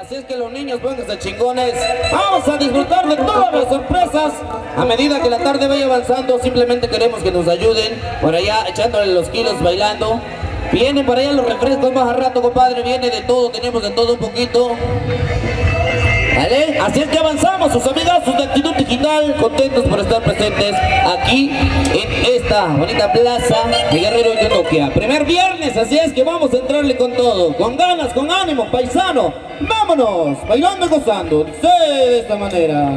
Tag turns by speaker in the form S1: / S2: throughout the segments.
S1: Así es que los niños pónganse chingones. Vamos a disfrutar de todas las sorpresas. A medida que la tarde vaya avanzando, simplemente queremos que nos ayuden. Por allá echándole los kilos bailando. Vienen por allá los refrescos más a rato, compadre. Viene de todo, tenemos de todo un poquito. Así es que avanzamos, sus amigazos de Actitud Digital, contentos por estar presentes aquí en esta bonita plaza de Guerrero de Nokia. Primer viernes, así es que vamos a entrarle con todo, con ganas, con ánimo, paisano. Vámonos, bailando y gozando. De esta manera.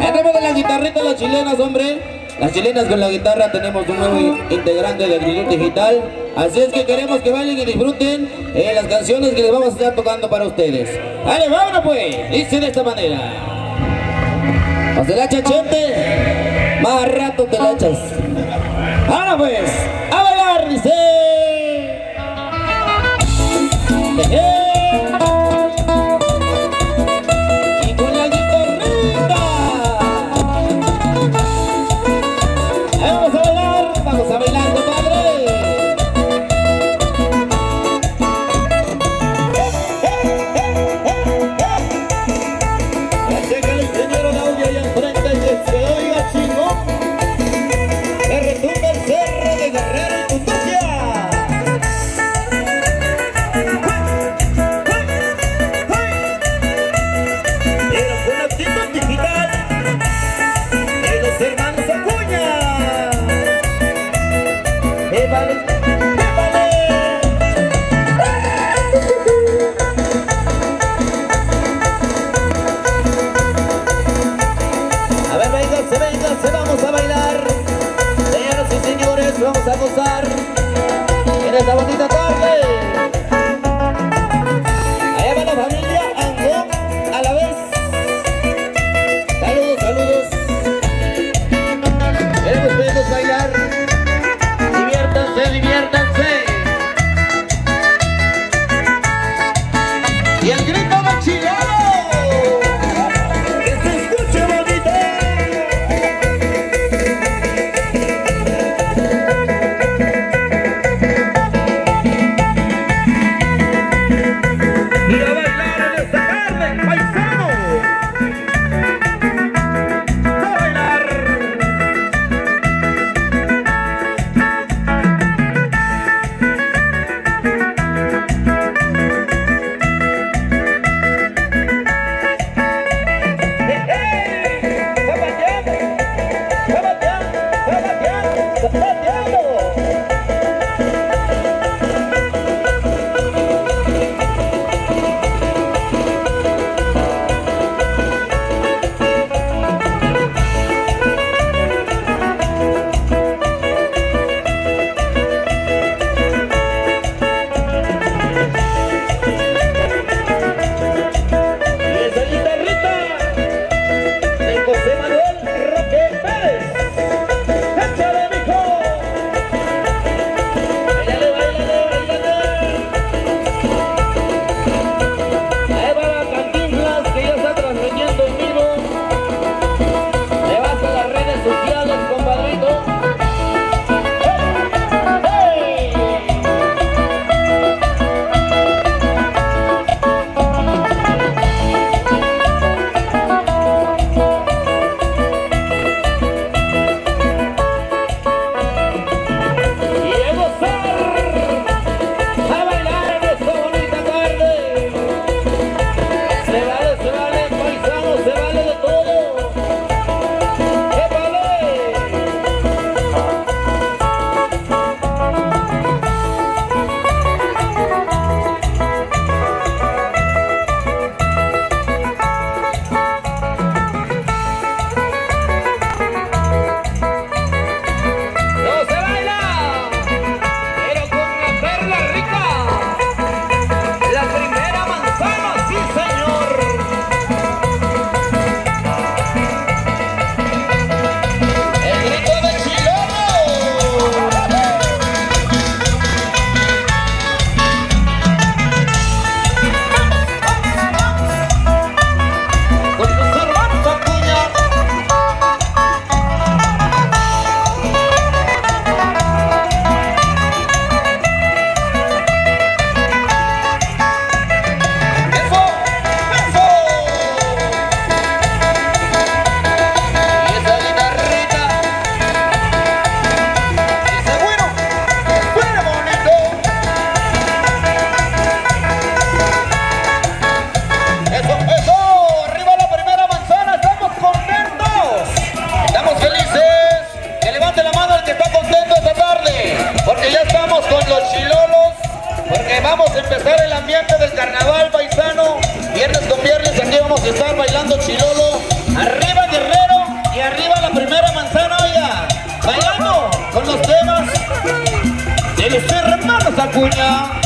S1: Tenemos de la guitarrita las chilenas, hombre. Las chilenas con la guitarra tenemos un nuevo integrante de Actitud Digital. Así es que queremos que bailen y disfruten eh, las canciones que les vamos a estar tocando para ustedes. ¡Dale, vámonos pues! Dice de esta manera. ¿O la echa chente? Más rato te la echas. Arriba Guerrero y arriba la primera manzana, oiga. Bailando con los temas de los hermanos Acuña.